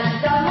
Natal.